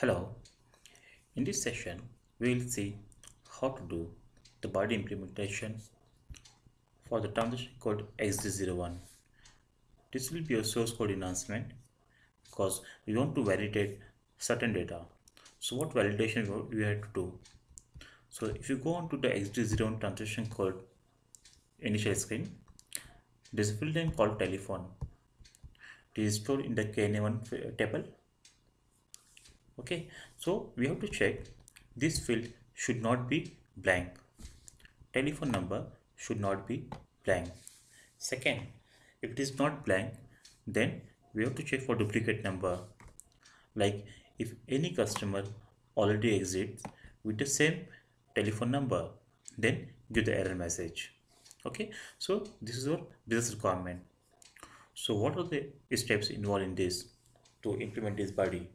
Hello, in this session we will see how to do the body implementation for the transaction code XD01. This will be a source code enhancement because we want to validate certain data. So what validation we have to do? So if you go on to the XD01 transaction code initial screen, there's a field name called telephone. It is stored in the KNA1 table okay so we have to check this field should not be blank. Telephone number should not be blank. Second if it is not blank then we have to check for duplicate number. Like if any customer already exists with the same telephone number then give the error message. Okay so this is our business requirement. So what are the steps involved in this to implement this body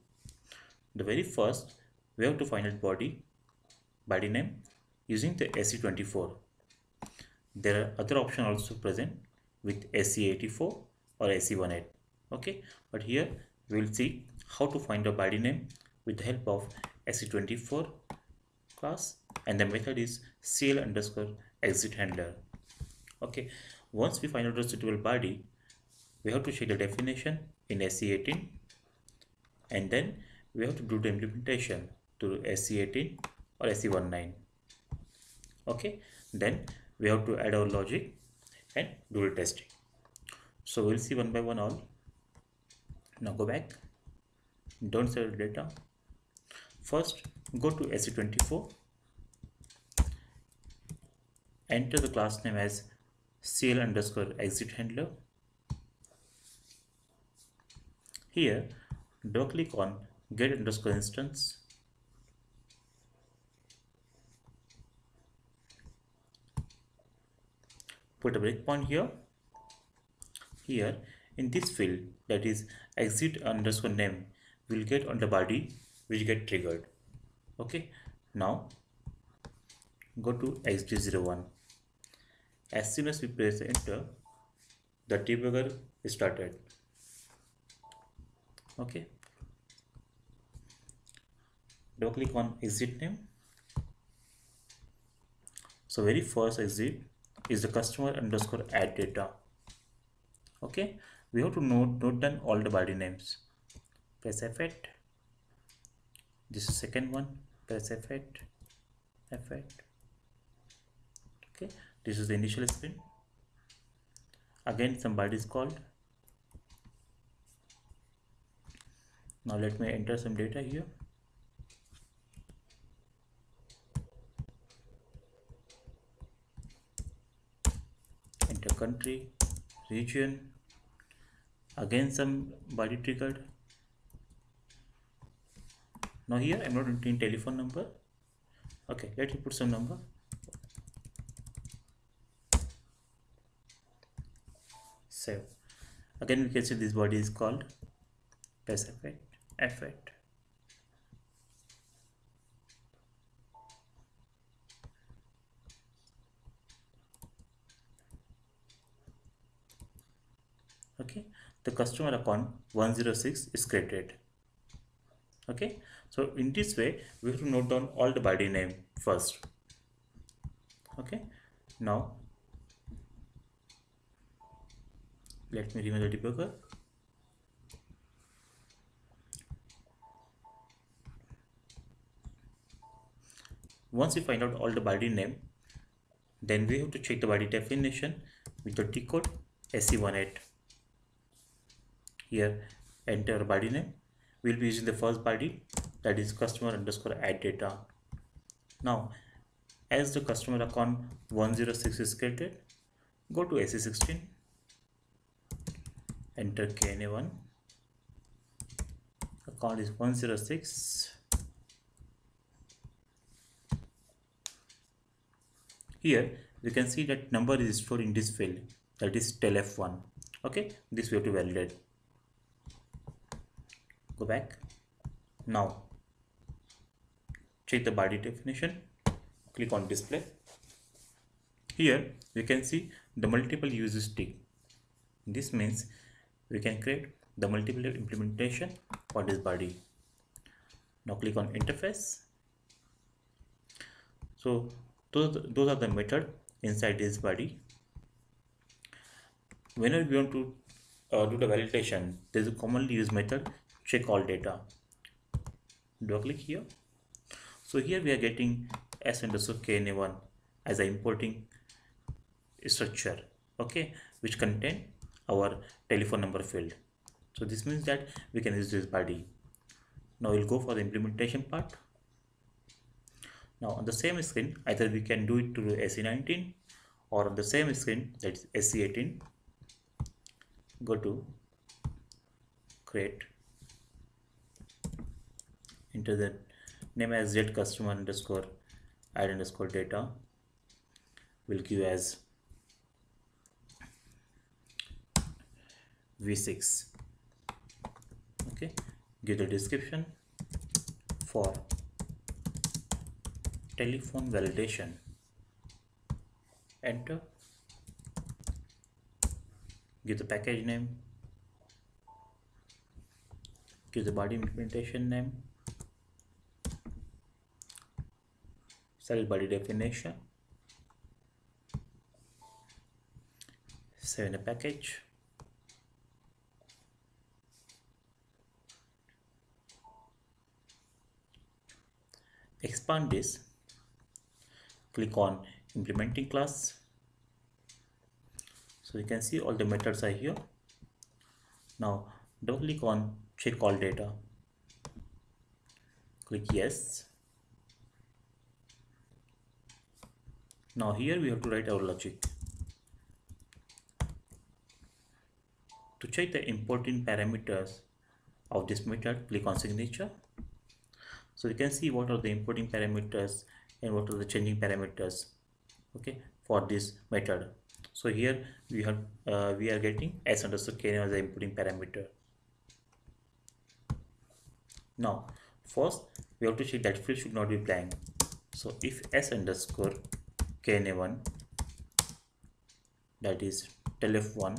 the very first we have to find a body body name using the SE24 there are other options also present with SE84 or SE18 okay? But here we will see how to find a body name with the help of SE24 class and the method is CL underscore exit handler okay? Once we find out the suitable body we have to check the definition in SE18 and then we have to do the implementation to SE18 or SE19 okay then we have to add our logic and do the testing. So we'll see one by one all. Now go back. Don't save the data. First go to SE24 enter the class name as CL underscore exit handler. Here double click on get underscore instance. Put a breakpoint here. Here in this field that is exit underscore name will get on the body which get triggered. Okay now go to xd01 as soon as we press enter the debugger started. Okay double click on exit name. So very first exit is the customer underscore add data. Okay. We have to note note down all the body names. Press F8 this is second one. Press F8 F8 okay. This is the initial screen. Again somebody is called. Now let me enter some data here enter country region again some body triggered. Now here i'm not entering telephone number. Okay let me put some number. Save again we can see this body is called press F8 F8 okay? The customer account 106 is created. Okay? So in this way we have to note down all the body name first. Okay? Now let me remove the debugger. Once we find out all the body name then we have to check the body definition with the T code SE18 here enter body name. We'll be using the first body that is customer underscore add data. Now as the customer account 106 is created go to SE16 enter KNA1 account is 106 here we can see that number is stored in this field that is telef1 okay this we have to validate go back. Now check the body definition. Click on display. Here we can see the multiple uses tick this means we can create the multiple implementation for this body. Now click on interface. So those, those are the method inside this body. Whenever we want to uh, do the validation there is a commonly used method check all data. Do click here? So here we are getting s underscore kna1 as an importing structure okay which contain our telephone number field. So this means that we can use this body. Now we'll go for the implementation part. Now on the same screen either we can do it to SE19 or on the same screen that's SE18 go to create enter the name as z customer underscore add underscore data. Will give as v6 okay. Give the description for telephone validation. Enter. Give the package name. Give the body implementation name select body definition. Save in a package. Expand this. Click on implementing class. So you can see all the methods are here. Now double click on check all data. Click yes now here we have to write our logic. To check the importing parameters of this method click on signature. So you can see what are the importing parameters and what are the changing parameters okay for this method so here we have uh, we are getting s underscore k as the importing parameter. Now first we have to check that field should not be blank. So if s underscore kna1 that is telef1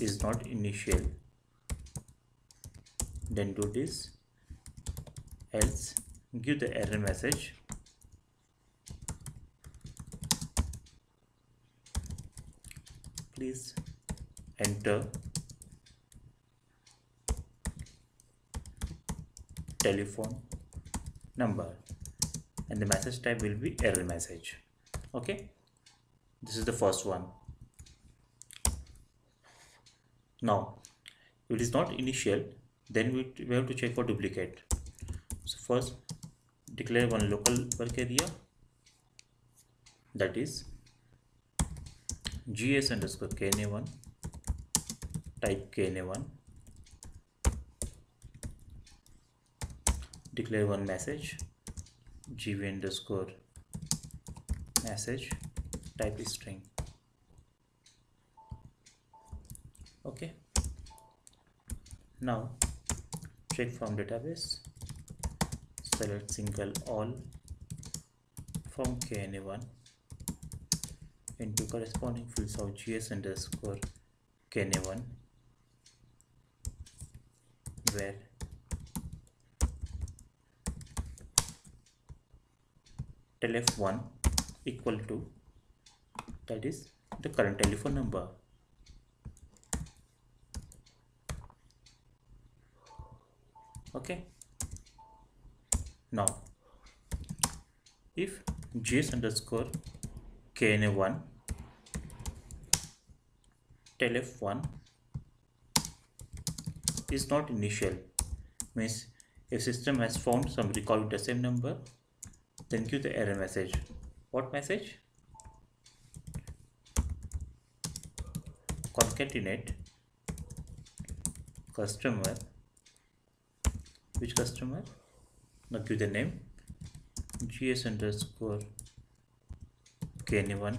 is not initial. Then do this. Else give the error message. Please enter. Telephone number. And the message type will be error message okay? This is the first one. Now if it is not initial then we, have to check for duplicate. So first declare one local work area. That is gs underscore kna1 type kna1 declare one message gv underscore message type string. Okay. Now check from database. Select single all from kna1 into corresponding fields of gs underscore kna1 where telef1 equal to that is the current telephone number. Okay. Now if gs underscore kna1 telef1 is not initial means if system has found some record with the same number then give the error message what message? Concatenate customer. Which customer? Now give the name. Gs underscore kn1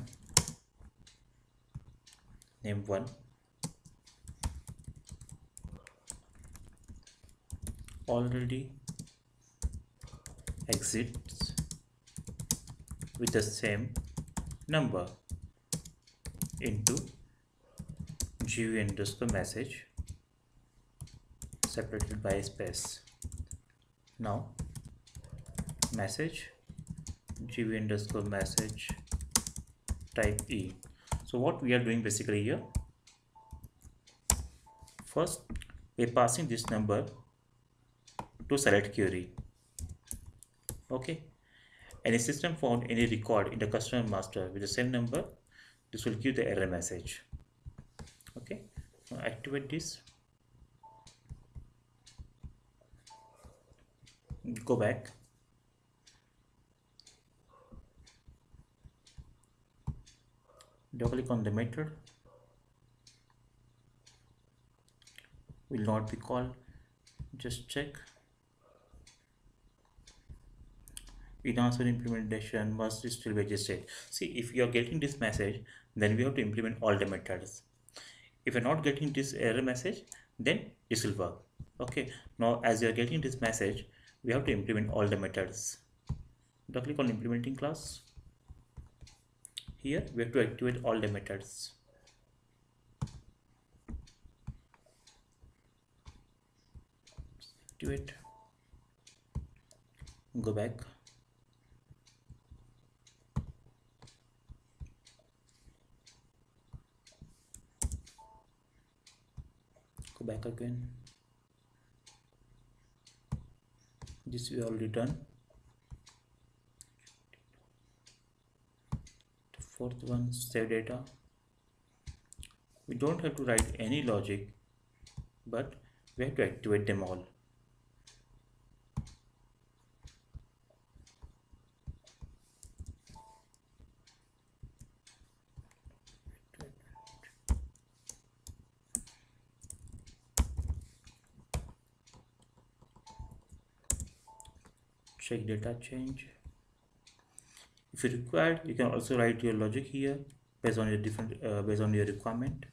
name 1 already exits with the same number into gv underscore message separated by space. Now message gv underscore message type e. So what we are doing basically here? First we're passing this number to select query. Okay any system found any record in the customer master with the same number this will give the error message. Okay now activate this. Go back. Double click on the method. Will not be called. Just check in answer implementation must still be existed see if you are getting this message then we have to implement all the methods. If you're not getting this error message then this will work. Okay. Now as you are getting this message we have to implement all the methods. Double click on implementing class. Here we have to activate all the methods. Activate. Go back go back again this we already done. The fourth one save data. We don't have to write any logic but we have to activate them all data change. If you required you can also write your logic here based on your different uh, based on your requirement.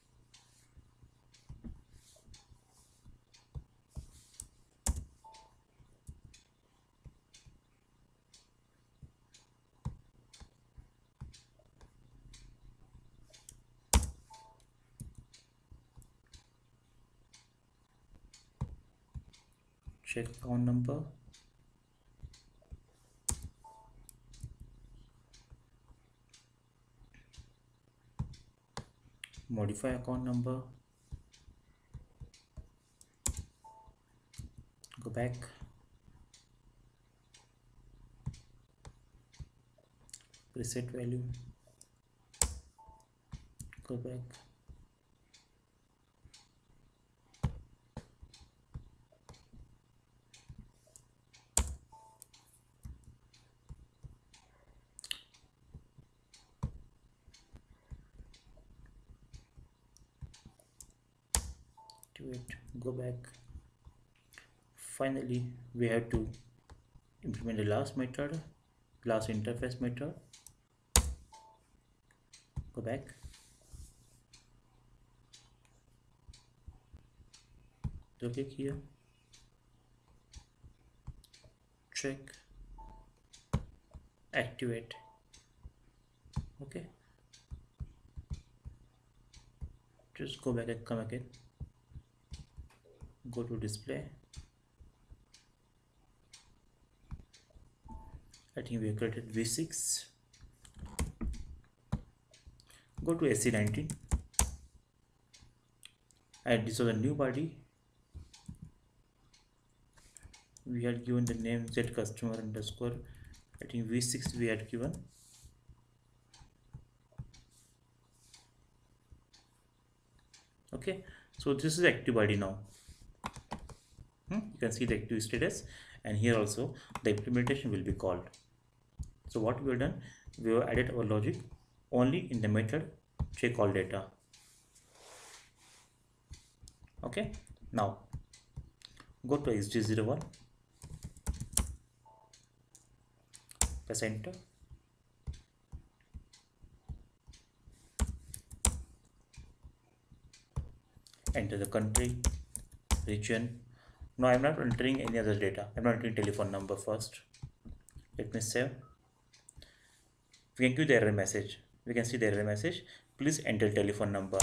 Check account number modify account number. Go back. Preset value. Go back to it go back. Finally we have to implement the last method last interface method. Go back. Double click here. Check. Activate. Okay. Just go back and come again go to display. I think we created v6 go to SE19 and this was a new body. We had given the name z customer underscore. I think v6 we had given. Okay so this is active body now hmm? you can see the active status and here also the implementation will be called. So what we have done we have added our logic only in the method check all data. Okay now go to xd01 press enter. Enter the country region no i'm not entering any other data. I'm not entering telephone number first. Let me save. We can give the error message. We can see the error message. Please enter telephone number.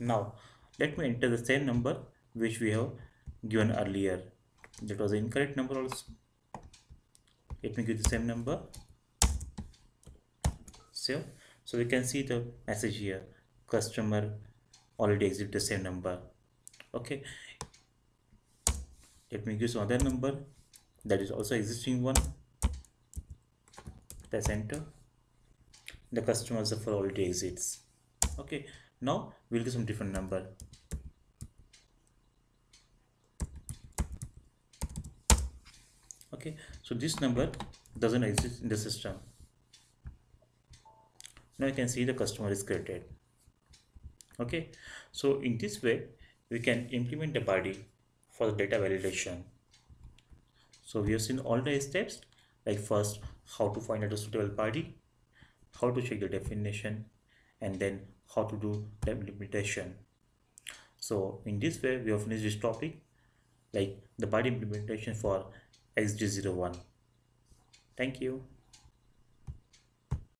Now let me enter the same number which we have given earlier. That was the incorrect number also. Let me give the same number. So so we can see the message here. Customer already exit the same number. Okay let me use another number. That is also existing one. Press enter. The customers for already exits. Okay now we'll give some different number. Okay so this number doesn't exist in the system. Now you can see the customer is created. Okay so in this way we can implement the body for the data validation. So we have seen all the steps like first how to find out a suitable party, how to check the definition and then how to do the implementation. So in this way we have finished this topic like the body implementation for xd01 thank you